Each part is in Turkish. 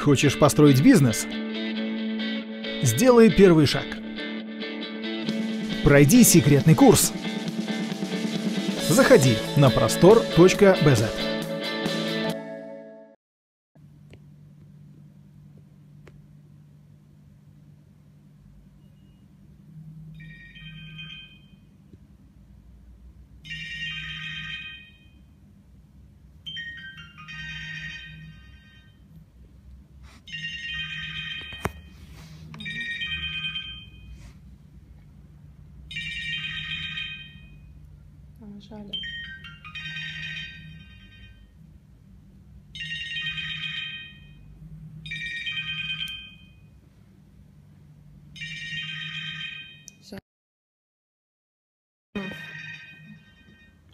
Хочешь построить бизнес? Сделай первый шаг. Пройди секретный курс. Заходи на простор.бз. Ha, şöyle.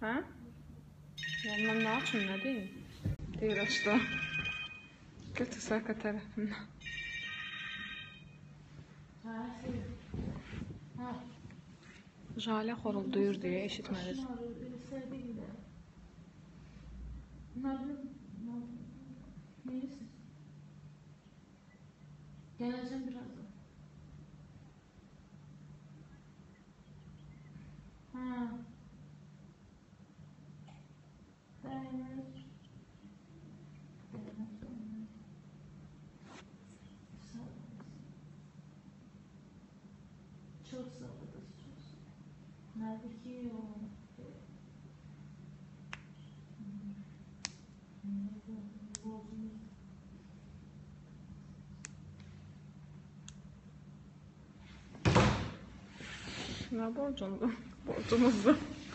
Ha? Yandan ne açın ne değil? Değil açtı. Götür arka tarafından. Jale xorulduyur deyə eşitməliz. Geleceğim birazdan. Ha. Evet. Çok sağ olasın. Çok sağ ol. Nerede ki